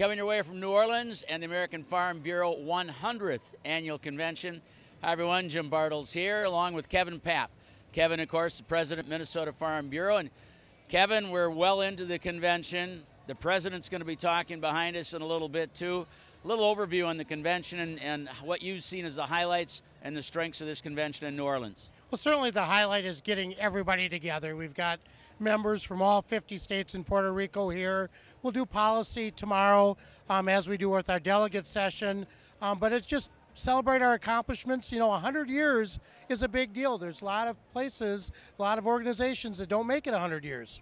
Coming your way from New Orleans and the American Farm Bureau 100th Annual Convention. Hi, everyone. Jim Bartels here, along with Kevin Paap. Kevin, of course, the president of Minnesota Farm Bureau. And Kevin, we're well into the convention. The president's going to be talking behind us in a little bit, too. A little overview on the convention and, and what you've seen as the highlights and the strengths of this convention in New Orleans. Well, certainly the highlight is getting everybody together. We've got members from all 50 states and Puerto Rico here. We'll do policy tomorrow um, as we do with our delegate session. Um, but it's just celebrate our accomplishments. You know, 100 years is a big deal. There's a lot of places, a lot of organizations that don't make it 100 years.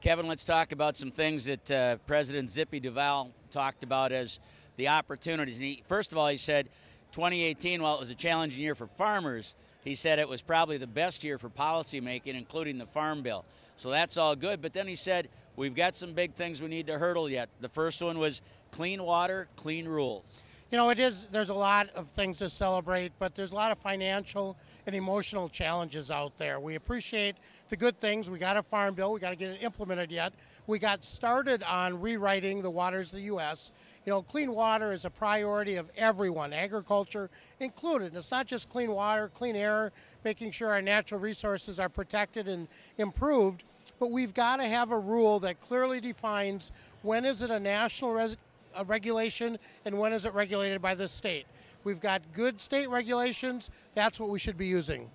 Kevin, let's talk about some things that uh, President Zippy Duval talked about as the opportunities. And he, first of all, he said 2018, while it was a challenging year for farmers, he said it was probably the best year for policymaking, including the Farm Bill. So that's all good. But then he said, we've got some big things we need to hurdle yet. The first one was clean water, clean rules you know, it is, there's a lot of things to celebrate, but there's a lot of financial and emotional challenges out there. We appreciate the good things. We got a farm bill, we got to get it implemented yet. We got started on rewriting the waters of the U.S. You know, clean water is a priority of everyone, agriculture included. It's not just clean water, clean air, making sure our natural resources are protected and improved, but we've got to have a rule that clearly defines when is it a national a regulation and when is it regulated by the state. We've got good state regulations. That's what we should be using.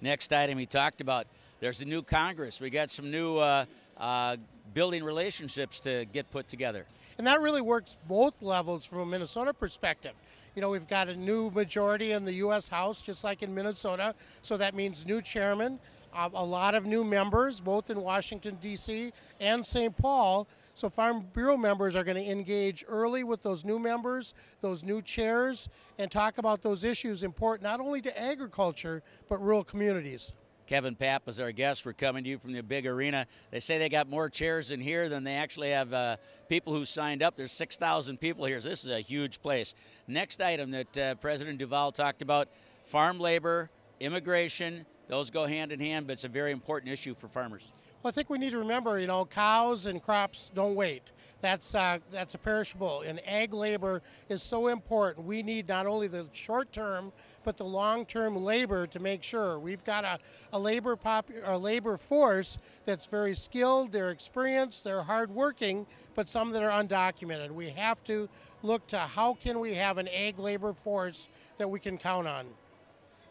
Next item he talked about there's a new Congress. We got some new uh, uh, building relationships to get put together. And that really works both levels from a Minnesota perspective. You know, we've got a new majority in the U.S. House, just like in Minnesota, so that means new chairman uh, a lot of new members, both in Washington, D.C. and St. Paul. So Farm Bureau members are going to engage early with those new members, those new chairs, and talk about those issues important not only to agriculture, but rural communities. Kevin Paap is our guest. We're coming to you from the big arena. They say they got more chairs in here than they actually have uh, people who signed up. There's 6,000 people here, so this is a huge place. Next item that uh, President Duval talked about farm labor, immigration, those go hand in hand, but it's a very important issue for farmers. Well, I think we need to remember, you know, cows and crops don't wait. That's uh, that's a perishable, and ag labor is so important. We need not only the short term, but the long term labor to make sure we've got a, a labor pop a labor force that's very skilled, they're experienced, they're hardworking, but some that are undocumented. We have to look to how can we have an ag labor force that we can count on.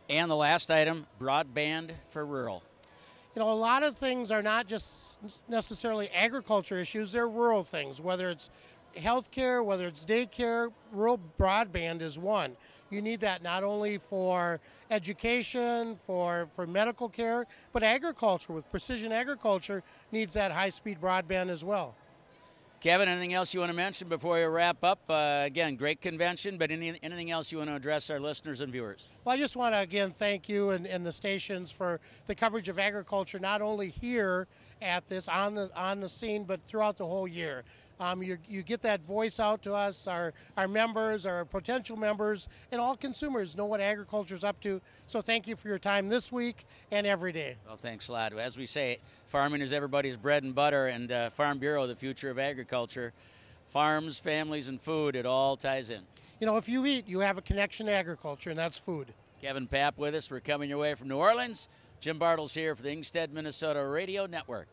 And the last item broadband for rural. You know, a lot of things are not just necessarily agriculture issues, they're rural things, whether it's healthcare, whether it's daycare, rural broadband is one. You need that not only for education, for, for medical care, but agriculture with precision agriculture needs that high speed broadband as well. Kevin, anything else you want to mention before we wrap up? Uh, again, great convention, but any, anything else you want to address our listeners and viewers? Well, I just want to again thank you and, and the stations for the coverage of agriculture, not only here at this on the on the scene, but throughout the whole year. Um, you, you get that voice out to us, our, our members, our potential members, and all consumers know what agriculture is up to. So thank you for your time this week and every day. Well, thanks a lot. As we say, farming is everybody's bread and butter, and uh, Farm Bureau, the future of agriculture. Farms, families, and food, it all ties in. You know, if you eat, you have a connection to agriculture, and that's food. Kevin Paap with us. We're coming your way from New Orleans. Jim Bartels here for the Ingstead, Minnesota Radio Network.